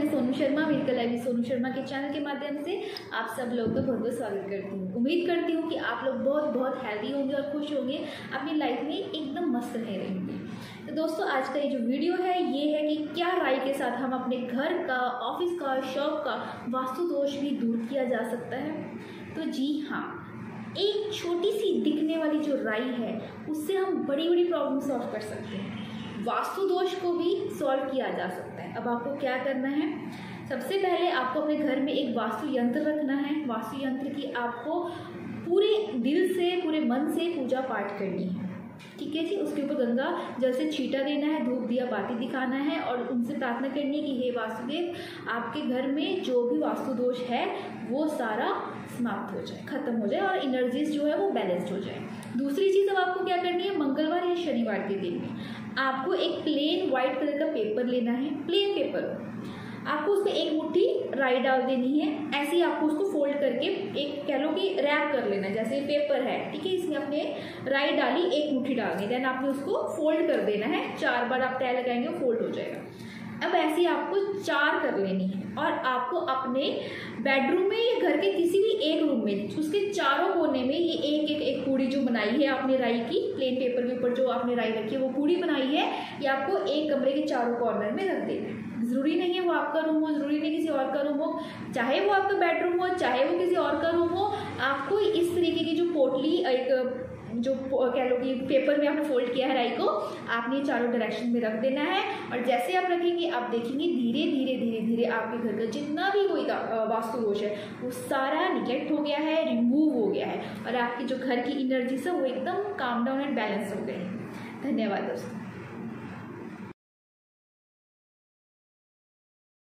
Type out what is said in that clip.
मैं Sonu Sharma, medical live Sonu Sharma के channel के माध्यम से आप सब लोगों का बहुत बहुत स्वागत करती हूँ। उम्मीद करती हूँ कि आप लोग बहुत बहुत हेल्दी होंगे और खुश होंगे, अपनी लाइफ में एकदम मस्त रहे रहेंगे तो दोस्तों, आज का ये जो वीडियो है, ये है कि क्या राय के साथ हम अपने घर का ऑफ़िस का शॉप का वास्तु दोष भी दूर किया जा सकता है? तो जी हाँ एक छोटी सी दिखने वाली जो राई है, उससे हम बड़ी बड़ी प्रॉब्लम सॉल्व कर सकते हैं। वास्तु दोष को भी सॉल्व किया जा सकता है। अब आपको क्या करना है? सबसे पहले आपको अपने घर में एक वास्तु यंत्र रखना है। वास्तु यंत्र की आपको पूरे दिल से, पूरे मन से पूजा पाठ करनी है। ठीक है जी? उसके ऊपर गंगा जल से छीटा देना है, धूप दिया बाती दिखाना है और उनसे प्रार्थना करनी है कि, हे वासुदेव, आपके घर में जो भी वास्तु दोष है, वो सारा समाप्त हो जाए, खत्म हो जाए और एनर्जीज जो है वो बैलेंस्ड हो जाए। दूसरी चीज़ अब आपको क्या करनी है? मंगलवार या शनिवार के दिन में। आपको एक प्लेन वाइट कलर का पेपर लेना है प्लेन पेपर आपको उसमें एक मुट्ठी राई डाल देनी है, ऐसे ही आपको उसको फोल्ड करके एक कह लो कि रैप कर लेना है, जैसे पेपर है, ठीक है? इसमें आपने राई डाली, एक मुट्ठी डालनी देन आपने उसको फोल्ड कर देना है, चार बार आप तय लगाएँगे फोल्ड हो जाएगा। अब ऐसी आपको चार कर लेनी है, और आपको अपने बेडरूम में या घर के किसी भी एक रूम में, उसके चारों कोने में ये एक एक एक बनाई है आपने राई की प्लेन पेपर के ऊपर जो आपने राई रखी है, वो पूरी बनाई है। ये आपको एक कमरे के चारों कॉर्नर में रख देना ज़रूरी नहीं है वो आपका रूम हो, ज़रूरी नहीं किसी और का रूम हो। चाहे वो आपका बेडरूम हो, चाहे वो किसी और का रूम हो आपको इस पोटली एक, जो, कह लो कि पेपर में आपने फोल्ड किया है राई को, आपने चारों डायरेक्शन में रख देना है। और जैसे आप रखेंगे, आप देखेंगे धीरे धीरे धीरे धीरे आपके घर का जितना भी कोई वास्तु दोष है, वो सारा निगेक्ट हो गया है रिमूव हो गया है। और आपकी जो घर की एनर्जी है वो एकदम काम डाउन एंड बैलेंस हो गए धन्यवाद दोस्तों।